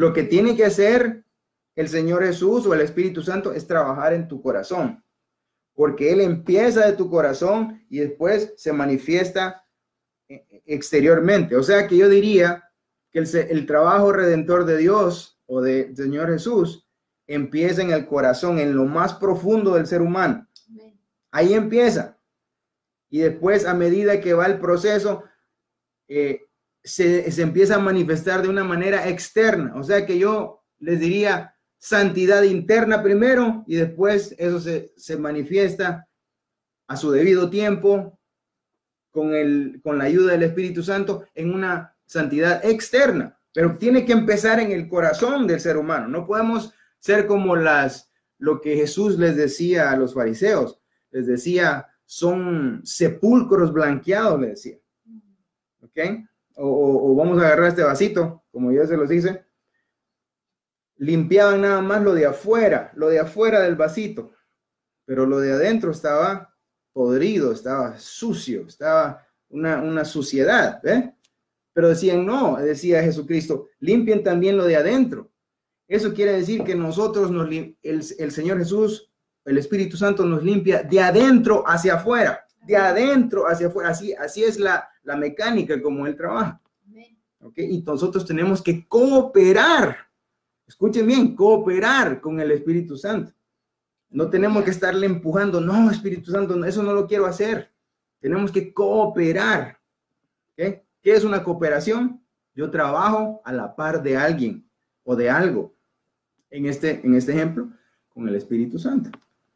Lo que tiene que hacer el Señor Jesús o el Espíritu Santo es trabajar en tu corazón, porque Él empieza de tu corazón y después se manifiesta eh, exteriormente. O sea que yo diría que el, trabajo redentor de Dios o de Señor Jesús empieza en el corazón, en lo más profundo del ser humano. Ahí empieza. Y después, a medida que va el proceso, eh, se, se, empieza a manifestar de una manera externa. O sea que yo les diría santidad interna primero y después eso se, se manifiesta a su debido tiempo con, el, con la ayuda del Espíritu Santo en una santidad externa. Pero tiene que empezar en el corazón del ser humano. No podemos ser como las, lo que Jesús les decía a los fariseos. Les decía, son sepulcros blanqueados, le decía. ¿Ok? O, vamos a agarrar este vasito, como yo se los dice. Limpiaban nada más lo de afuera, lo de afuera del vasito, pero lo de adentro estaba podrido, estaba sucio, estaba una, una suciedad, ¿eh? Pero decían, no, decía Jesucristo, limpien también lo de adentro. Eso quiere decir que nosotros, nos, el, el Señor Jesús, el Espíritu Santo nos limpia de adentro hacia afuera, de adentro hacia afuera. Así, así es la, la mecánica como Él trabaja. ¿Okay? Y nosotros tenemos que cooperar. Escuchen bien, cooperar con el Espíritu Santo. No tenemos que estarle empujando, no, Espíritu Santo, eso no lo quiero hacer. Tenemos que cooperar. ¿okay? ¿Qué es una cooperación? Yo trabajo a la par de alguien o de algo. En este, en este ejemplo, con el Espíritu Santo.